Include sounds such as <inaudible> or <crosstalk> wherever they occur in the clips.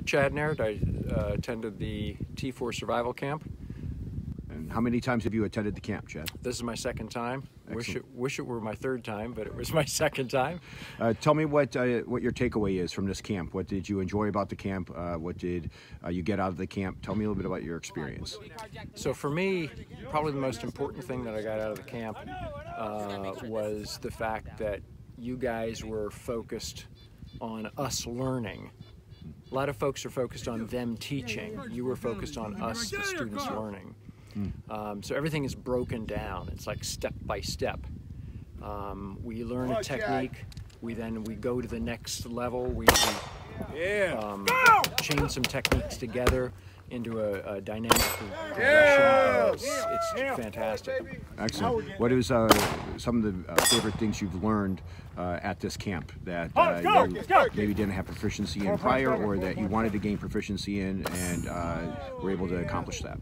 Chad Naird. I uh, attended the T4 Survival Camp. And how many times have you attended the camp, Chad? This is my second time. Wish it, wish it were my third time, but it was <laughs> my second time. Uh, tell me what uh, what your takeaway is from this camp. What did you enjoy about the camp? Uh, what did uh, you get out of the camp? Tell me a little bit about your experience. So for me, probably the most important thing that I got out of the camp uh, was the fact that you guys were focused on us learning. A lot of folks are focused on them teaching. You were focused on us, the students, learning. Um, so everything is broken down. It's like step by step. Um, we learn a technique. We then we go to the next level. We, we um, chain some techniques together into a, a dynamic progression. It's, it's fantastic. Excellent. What is uh, some of the uh, favorite things you've learned uh, at this camp that uh, you maybe didn't have proficiency in prior, or that you wanted to gain proficiency in and uh, were able to accomplish that?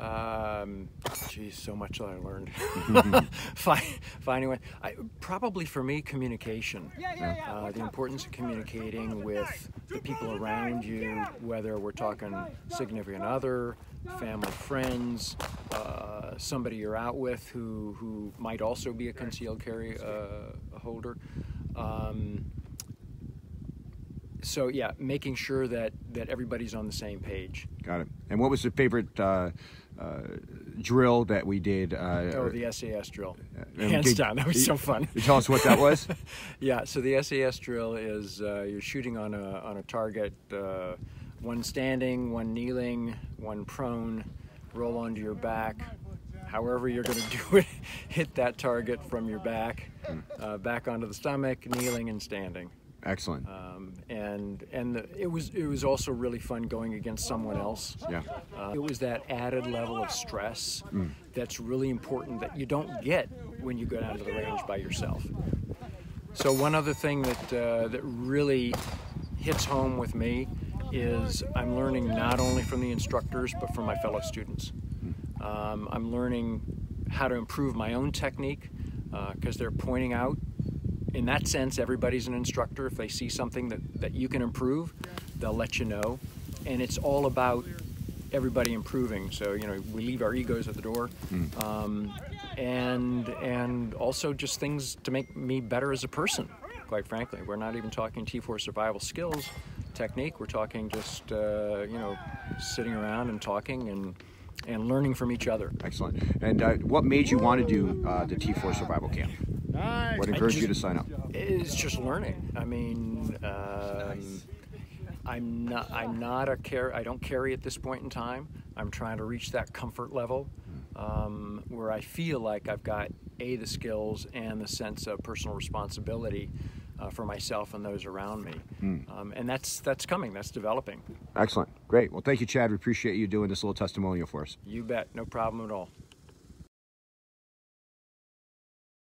Um, geez, so much that I learned. <laughs> <laughs> Find, finding one. I, probably for me, communication. Uh, the importance of communicating with the people around you, whether we're talking significant other, family, friends, uh, somebody you're out with who, who might also be a concealed carry uh, holder. Um, so yeah, making sure that, that everybody's on the same page. Got it. And what was the favorite uh, uh, drill that we did? Uh, Oh, the SAS drill. and Hands did- down, that was so fun. you tell us what that was. <laughs> Yeah, so the SAS drill is uh, you're shooting on a, on a target, uh, one standing, one kneeling, one prone, roll onto your back. However, you're going to do it, <laughs> hit that target from your back, uh, back onto the stomach, kneeling and standing. Excellent. Um, and and the, it was it was also really fun going against someone else. Yeah. Uh, it was that added level of stress that's really important that you don't get when you go down to the range by yourself. So one other thing that uh, that really hits home with me is I'm learning not only from the instructors but from my fellow students. Um, I'm learning how to improve my own technique because they're pointing out. In that sense, everybody's an instructor. If they see something that, that you can improve, they'll let you know. And it's all about everybody improving. So you know, we leave our egos at the door, um, and and also just things to make me better as a person. Quite frankly, we're not even talking T4 survival skills, technique. We're talking just uh, you know, sitting around and talking and and learning from each other. Excellent. And uh, what made you want to do uh, the T4 Survival Camp? What encouraged you to sign up? It's just learning. I mean, um, I'm not. I'm not a care. I don't carry at this point in time. I'm trying to reach that comfort level um, where I feel like I've got a the skills and the sense of personal responsibility uh, for myself and those around me. Um, and that's that's coming. That's developing. Excellent. Great. Well, thank you, Chad. We appreciate you doing this little testimonial for us. You bet. No problem at all.